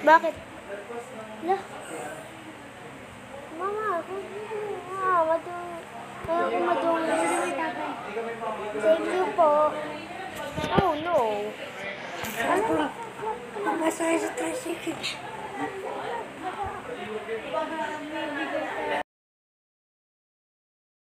Bakit? La. Mama, ako ah, madung. Kaya ako madung. Thank you po. Oh, no. Ano? Mama, sorry sa tricycle.